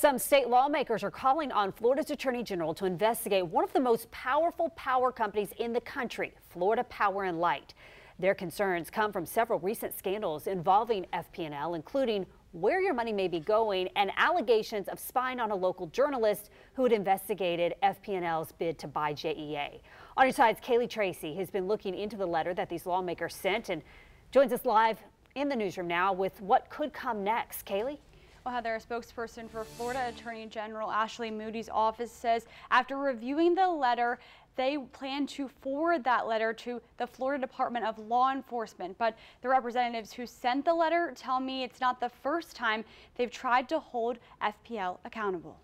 Some state lawmakers are calling on Florida's Attorney General to investigate one of the most powerful power companies in the country, Florida Power and Light. Their concerns come from several recent scandals involving FP&L, including where your money may be going and allegations of spying on a local journalist who had investigated FP&L's bid to buy JEA. On your side's Kaylee Tracy has been looking into the letter that these lawmakers sent and joins us live in the newsroom now with what could come next. Kaylee? Well, Heather, a spokesperson for Florida Attorney General Ashley Moody's office says after reviewing the letter, they plan to forward that letter to the Florida Department of Law Enforcement. But the representatives who sent the letter tell me it's not the first time they've tried to hold FPL accountable.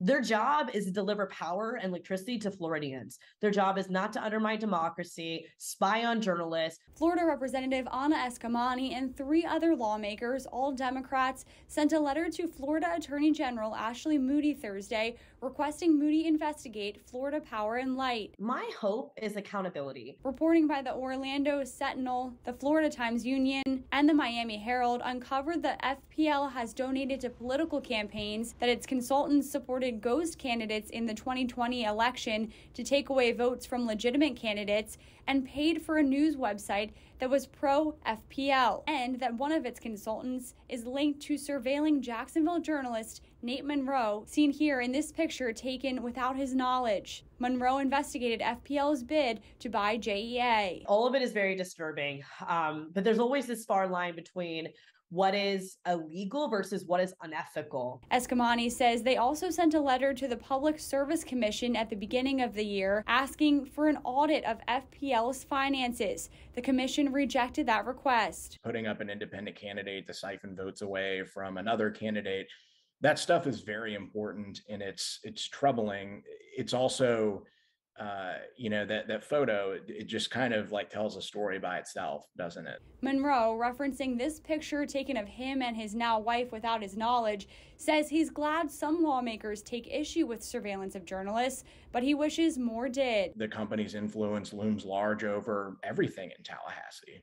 Their job is to deliver power and electricity to Floridians. Their job is not to undermine democracy, spy on journalists. Florida Representative Anna Eskamani and three other lawmakers, all Democrats, sent a letter to Florida Attorney General Ashley Moody Thursday requesting Moody investigate Florida Power and Light. My hope is accountability. Reporting by the Orlando Sentinel, the Florida Times Union, and the Miami Herald uncovered that FPL has donated to political campaigns that its consultants supported supported ghost candidates in the 2020 election to take away votes from legitimate candidates and paid for a news website that was pro FPL, and that one of its consultants is linked to surveilling Jacksonville journalist Nate Monroe, seen here in this picture taken without his knowledge. Monroe investigated FPL's bid to buy JEA. All of it is very disturbing, um, but there's always this far line between what is illegal versus what is unethical. Eskamani says they also sent a letter to the Public Service Commission at the beginning of the year asking for an audit of FPL's finances. The commission rejected that request. Putting up an independent candidate to siphon votes away from another candidate, that stuff is very important and it's it's troubling. It's also uh, you know that that photo it just kind of like tells a story by itself doesn't it? Monroe referencing this picture taken of him and his now wife without his knowledge says he's glad some lawmakers take issue with surveillance of journalists but he wishes more did. The company's influence looms large over everything in tallahassee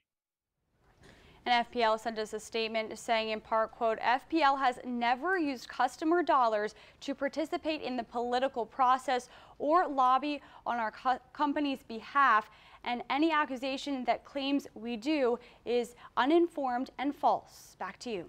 and FPL sent us a statement saying in part, quote, FPL has never used customer dollars to participate in the political process or lobby on our co company's behalf. And any accusation that claims we do is uninformed and false. Back to you.